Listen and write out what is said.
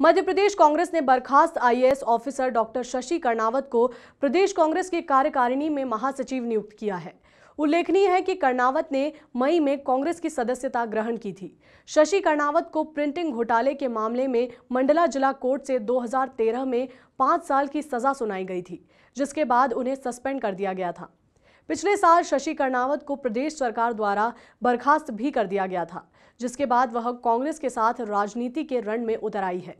मध्य प्रदेश कांग्रेस ने बर्खास्त IAS officer doctor Shashi Karnawat को प्रदेश कांग्रेस की कार्यकारिणी में महासचिव नियुक्त किया है। उल्लेखनीय है कि कर्णावत ने मई में कांग्रेस की सदस्यता ग्रहण की थी। शशि कर्णावत को प्रिंटिंग घोटाले के मामले में मंडला जिला कोर्ट से 2013 में पाँच साल की सजा सुनाई गई थी, जिसके बाद उन्हें सस्पेंड कर दिया गया था। पिछले साल शशि कर्णावत को प्रदेश सरकार द्वारा बर्खास्त भी कर दिया गया था, जिसके बाद वह कांग्रेस के साथ राजनीति के रण में उतर आई है।